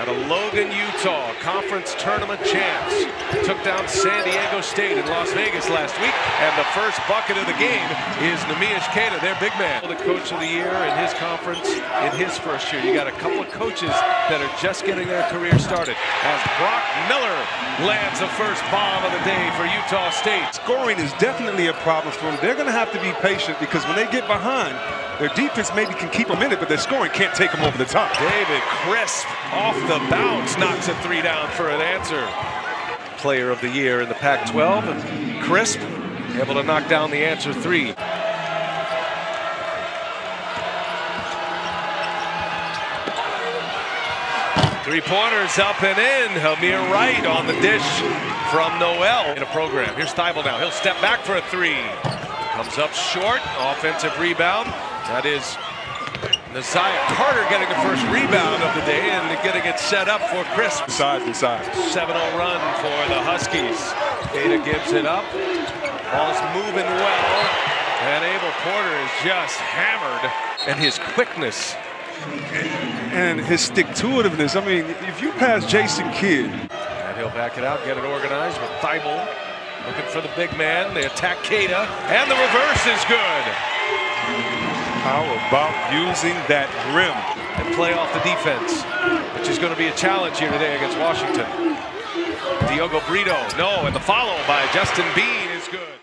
out of Logan, Utah, conference tournament champs. Took down San Diego State in Las Vegas last week. And the first bucket of the game is Neemias Queta, their big man. The coach of the year in his conference in his first year. You got a couple of coaches that are just getting their career started. As Brock Miller lands the first bomb of the day for Utah State. Scoring is definitely a problem for them. They're going to have to be patient because when they get behind, their defense maybe can keep them in it, but their scoring can't take them over the top. David Crisp off the bounce knocks a three down for an answer. Player of the year in the Pac-12, and Crisp able to knock down the answer three. Three pointers up and in. Hameir Wright on the dish from Nowell in a program. Here's Thybulle now. He'll step back for a three. Comes up short. Offensive rebound. That is Nahziah Carter getting the first rebound of the day and getting it set up for Chris. Sides and sides. 7-0 run for the Huskies. Queta gives it up. Ball's moving well. And Abel Porter is just hammered. And his quickness. And his stick-to-itiveness. I mean, if you pass Jason Kidd. And he'll back it out, get it organized with Thybulle. Looking for the big man. They attack Queta. And the reverse is good. How about using that rim? And play off the defense, which is going to be a challenge here today against Washington. Diogo Brito, no, and the follow by Justin Bean is good.